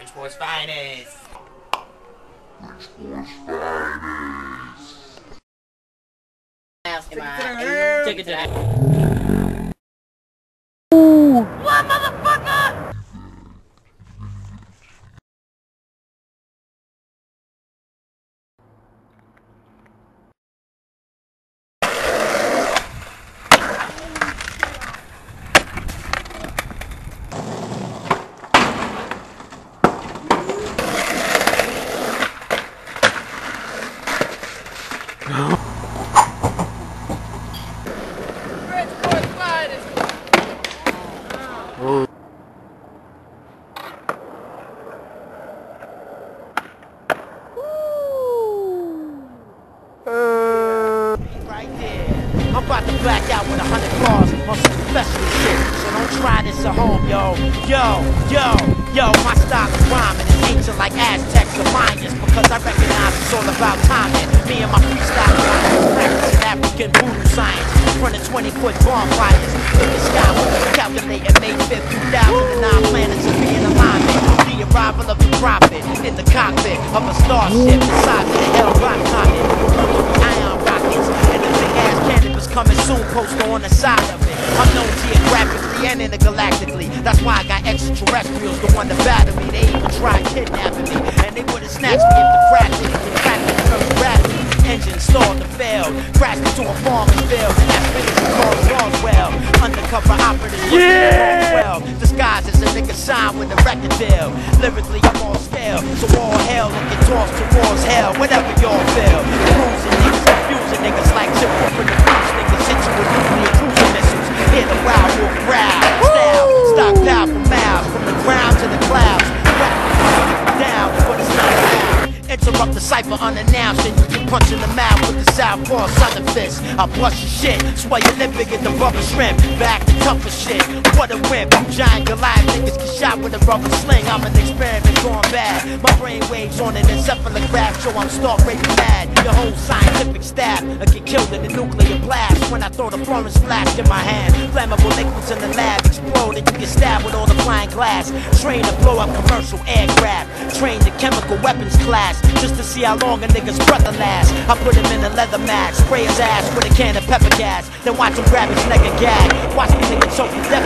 Bridgeport's finest. Bridgeport's finest! Am I? Take it to yo. Yo, yo, my style is rhyming. It's ancient like Aztecs or Mayans because I recognize it's all about timing. Me and my freestyle guys practicing African voodoo science. Running 20 foot bonfires in the sky calculating May 5th, 2009 planets to be in alignment. The arrival of the prophet in the cockpit of a starship inside the hell rock comet. Ion rockets and the big ass Canibus coming soon, poster on the side of it. Geographically and intergalactically. That's why I got extraterrestrials, the one to battle me. They even tried kidnapping me, and they would've snatched me if the crash didn't get the. Engine stalled and failed, crashed into a farmer's field, and that's finished called Roswell. Undercover operatives yeah! well, disguised as a nigga signed with a record deal. Lyrically, Cipher unannounced and you get punched in the mouth with the southpaw southern fist. I bust your shit, sway your lip get the rubber shrimp. Back to tougher shit. What a wimp. You giant Goliath niggas get shot with a rubber sling. I'm an experiment gone bad. My brain waves on an encephalograph, so I'm stark raping mad. Your whole scientific staff I get killed in a nuclear blast when I throw the Florence flash in my hand. Flammable liquids in the lab explode and you get stabbed with all flying glass. Train to blow up commercial aircraft. Train the chemical weapons class just to see how long a nigga's brother lasts. I put him in a leather mask, spray his ass with a can of pepper gas, then watch him grab his neck and gag. Watch me nigga choke death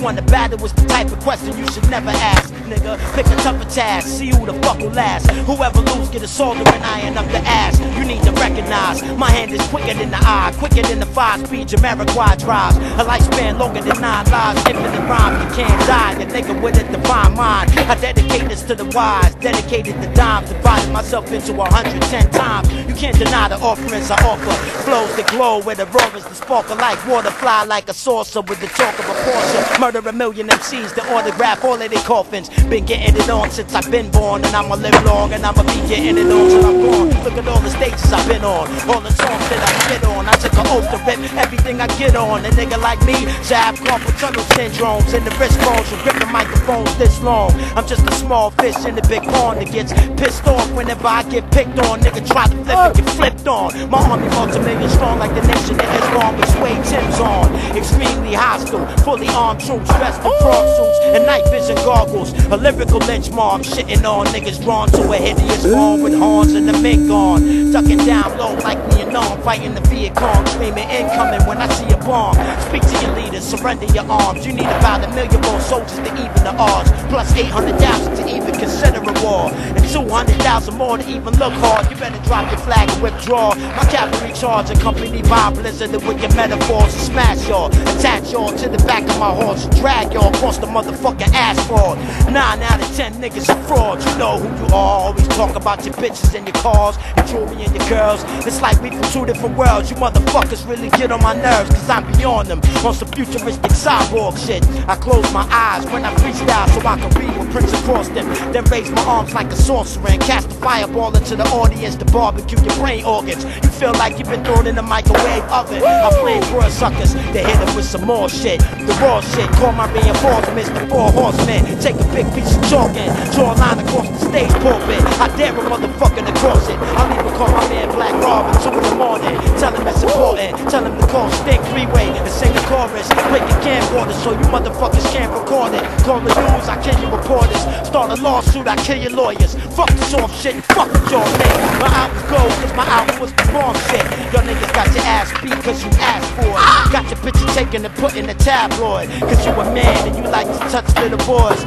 I want to battle was the type of question you should never ask, nigga. Pick a tougher task, see who the fuck will last. Whoever lose get a solder and iron up the ass. You need to recognize my hand is quicker than the eye, quicker than the five speed Jamiroquai drives. A lifespan longer than nine lives, infinite rhyme. You can't die, the nigga with a divine mind. I dedicate this to the wise, dedicated to dimes, divided myself into a hundred ten times. You can't deny the offerings I offer. Flows that glow where the roars that sparkle like water, fly like a saucer with the talk of a Porsche. Murder a million MCs to autograph all of their coffins. Been getting it on since I've been born, and I'ma live long, and I'ma be getting it on till I'm gone. Look at all the stages I've been on, all the songs that I spit on. I took an oath to rip everything I get on. A nigga like me should have carpal tunnel syndromes and the wrist bones from gripping microphones this long. I'm just a small fish in the big pond that gets pissed off whenever I get picked on. Nigga try to flip and get flipped on. My army multi-million strong like the nation that Islam with suede Tim's on. Extremely hostile, fully armed troops dressed in frog suits and night vision goggles. A lyrical lynch mob shitting on niggas drawn to a hideous form with horns and the mink on. Ducking down low like me and on, fighting the Viet Cong, screaming incoming when I see a bomb. Speak to your leaders, surrender your arms. You need about a million more soldiers to even the odds, plus 800,000 to even consider a war, and 200,000 more to even look hard. You better drop your flag and withdraw. My cavalry charge accompanied by a blizzard with your metaphors smash y'all, attach y'all to the back of my horse, drag y'all across the motherfucking asphalt. Nine out of ten niggas are frauds. You know who you are. Always talk about your bitches and your cars, your jewelry and your girls. It's like we from two different worlds. You motherfuckers really get on my nerves, cause I'm beyond them. On some futuristic cyborg shit. I close my eyes when I freestyle so I can read what prints across them. Then raise my arms like a sorcerer and cast a fireball into the audience to barbecue your brain organs. You feel like you've been thrown in a microwave oven. I flame for a suckers to hit them with some more shit. The raw shit, call my reinforcements, the four horsemen. Take a big piece of chalk and draw a line across the stage pulpit. I dare a motherfucker to cross it. I'll even call my man Black Robin two in the morning. Tell him it's important. Tell him to call Stink Freeway and sing the chorus. Break your camcorder so you motherfuckers can't record it. Call the news, I can you report this. Start a lawsuit, I kill your lawyers. Fuck the soft shit, fuck your nigga. My album gold, cause my album was the bomb shit. Your niggas got your ass beat cause you asked for it. Got your picture taken and put in the tabloid. Cause you a man and you like to touch little boys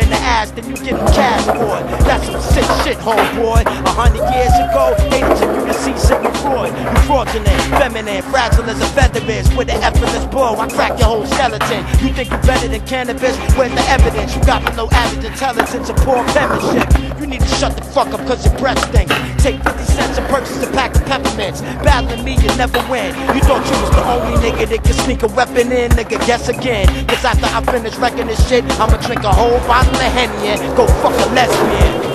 in the ass, then you get them cash for it. That's some sick shit, homeboy. A hundred years ago, they took you to see Sigmund You fraudulent, feminine, fragile as a feather is. With an effortless blow, I crack your whole skeleton. You think you're better than Canibus? Where's the evidence? You got below average intelligence and poor penmanship. You need to shut the fuck up cause your breath stinks. Take 50 cents and purchase a pack of peppermints. Battling me, you never win. You thought you was the only nigga that could sneak a weapon in, nigga, guess again. Cause after I finish wrecking this shit, I'ma drink a whole bottle of Henny and go fuck a lesbian.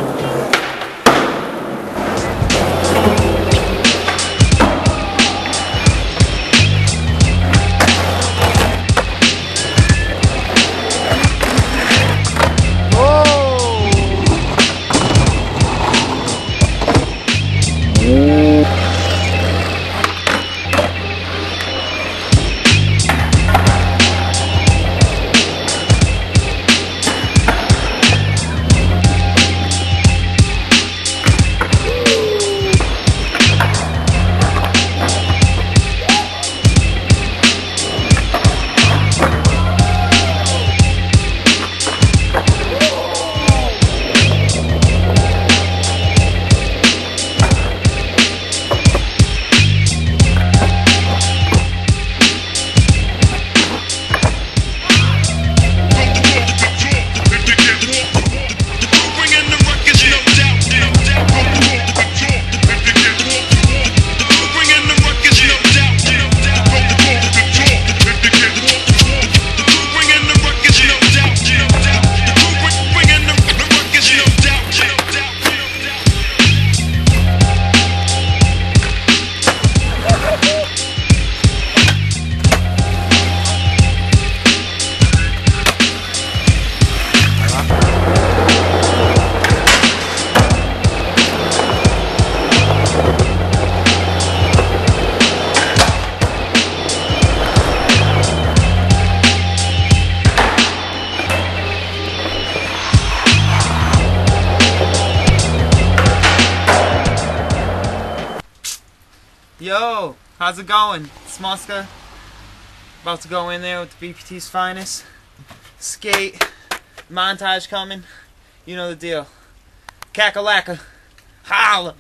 Yo, how's it going? It's Muska. About to go in there with the BPT's finest. Skate. Montage coming. You know the deal. Kakalaka. Holla.